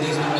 these